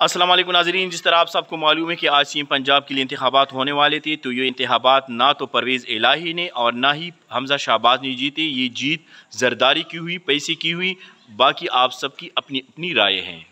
असलम नाजरीन, जिस तरह आप सबको मालूम है कि आज सीएम पंजाब के लिए इंतबात होने वाले थे तो ये इंतबात ना तो परवेज़ इलाही ने और ना ही हमजा शहबाज ने जीते। ये जीत जरदारी की हुई, पैसे की हुई, बाकी आप सबकी अपनी अपनी राय हैं।